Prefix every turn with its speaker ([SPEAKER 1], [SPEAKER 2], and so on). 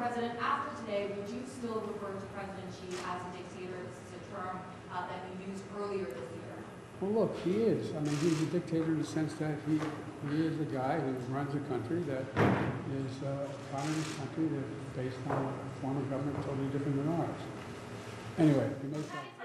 [SPEAKER 1] president after today, would you still refer to President Xi as a dictator? This is a term uh, that you used earlier this year.
[SPEAKER 2] Well, look, he is. I mean, he's a dictator in the sense that he, he is a guy who runs a country that is uh, a communist country that is based on a form of government totally different than ours. Anyway, he knows that.